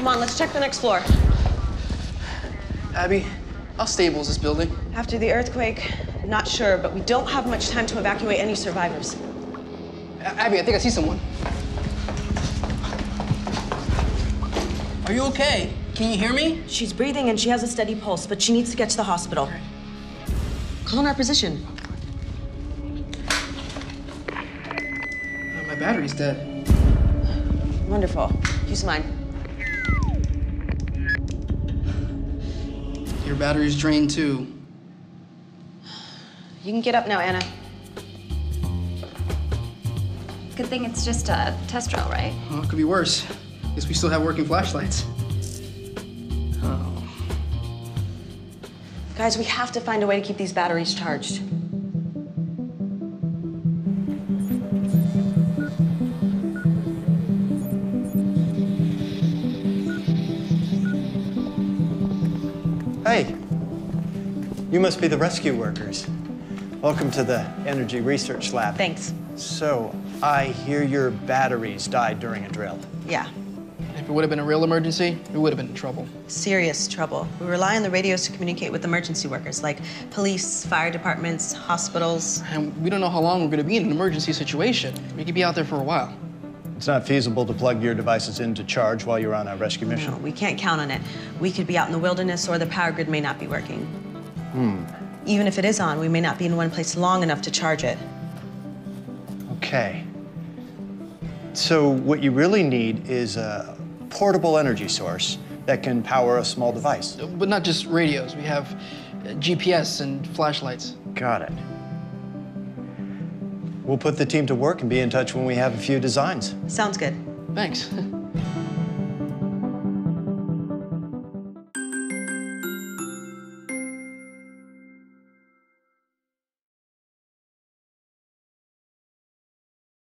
Come on, let's check the next floor. Abby, how stable is this building? After the earthquake, not sure, but we don't have much time to evacuate any survivors. A- Abby, I think I see someone. Are you okay? Can you hear me? She's breathing and she has a steady pulse, but she needs to get to the hospital. Call in our position. Uh, my battery's dead. Wonderful. Use mine. Your battery's drained too. You can get up now, Anna. Good thing it's just a test drill, right? Well, it could be worse. Guess we still have working flashlights. Oh. Guys, we have to find a way to keep these batteries charged. Hey, you must be the rescue workers. Welcome to the Energy Research Lab. Thanks. So, I hear your batteries died during a drill. Yeah, If it would have been a real emergency, we would have been in trouble. serious trouble. We rely on the radios to communicate with emergency workers like police, fire departments, hospitals. And we don't know how long we're going to be in an emergency situation. We could be out there for a while. It's not feasible to plug your devices in to charge while you're on a rescue mission. No, we can't count on it. We could be out in the wilderness or the power grid may not be working. Hmm. Even if it is on, we may not be in one place long enough to charge it. Okay. So, what you really need is a portable energy source that can power a small device. But not just radios. We have uh, GPS and flashlights. Got it. We'll put the team to work and be in touch when we have a few designs. Sounds good. Thanks.